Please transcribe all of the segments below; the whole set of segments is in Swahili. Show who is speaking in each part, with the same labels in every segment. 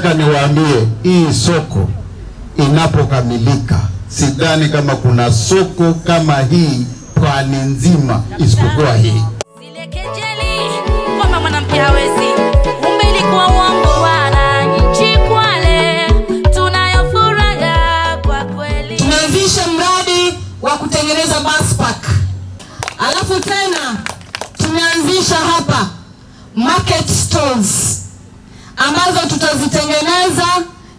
Speaker 1: nataka niwaambie hii soko inapokamilika, sidhani kama kuna soko kama hii pwani nzima isipokuwa hii.
Speaker 2: Zile kejeli kwamba mwanamke hawezi, kumbe ilikuwa uongo. Wananchi Kwale tunayo furaha kwa kweli.
Speaker 3: tumeanzisha mradi wa kutengeneza bus park, alafu tena tumeanzisha hapa market stalls ambazo tutazitengeneza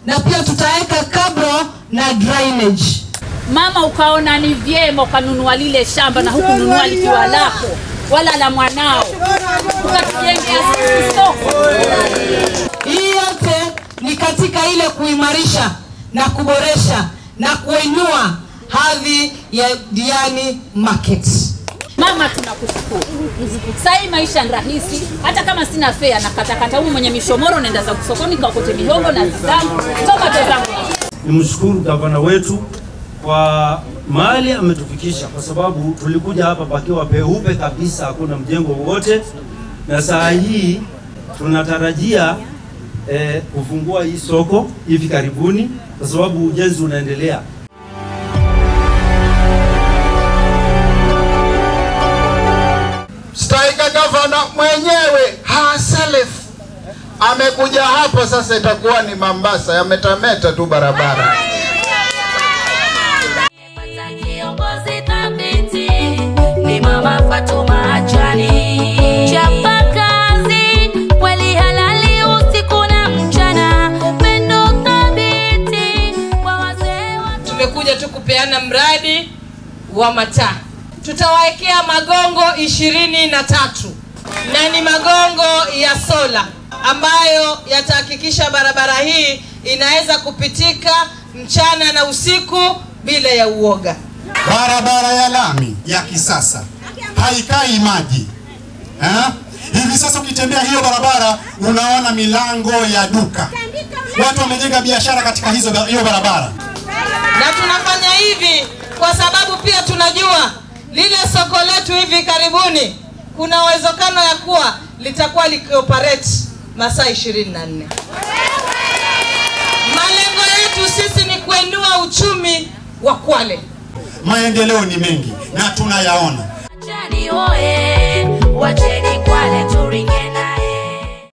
Speaker 3: na pia tutaweka kabro na drainage.
Speaker 4: mama ukaona ni vyema ukanunua lile shamba na hukununua likiwa lako wala la mwanao ukatujengea sisi soko
Speaker 3: Hii yote ni katika ile kuimarisha na kuboresha na kuinua hadhi ya Diani Market.
Speaker 4: Mama tunakushukuru. Sahii maisha ni rahisi. Hata kama sina fea na katakata huyu mwenye mishomoro naenda zangu sokoni kakote mihogo na zangu tomato zangu
Speaker 5: nimshukuru gavana wetu kwa mali ametufikisha, kwa sababu tulikuja hapa pakiwa peupe kabisa, hakuna mjengo wowote, na saa hii tunatarajia eh, kufungua hii soko hivi karibuni, kwa sababu ujenzi unaendelea.
Speaker 1: Staika gavana mwenyewe Hasalef amekuja hapo, sasa itakuwa ni Mombasa, yametameta tu barabara.
Speaker 2: Pata ni Mama Fatuma Achani. Chapa kazi kweli halali usiku na mchana, pendo thabiti kwa wazee wa
Speaker 3: Tumekuja tu kupeana mradi wa mataa. Tutawawekea magongo ishirini na tatu na ni magongo ya sola ambayo yatahakikisha barabara hii inaweza kupitika mchana na usiku bila ya uoga.
Speaker 6: barabara ya lami ya kisasa haikai maji eh? Hivi sasa ukitembea hiyo barabara unaona milango ya duka, watu wamejenga biashara katika hizo hiyo barabara.
Speaker 3: na tunafanya hivi kwa sababu pia tunajua lile soko letu hivi karibuni kuna uwezekano ya kuwa litakuwa likioperate masaa 24. Malengo yetu sisi ni kuinua uchumi wa Kwale.
Speaker 6: Maendeleo ni mengi na tunayaona.
Speaker 2: Wacheni Kwale turinge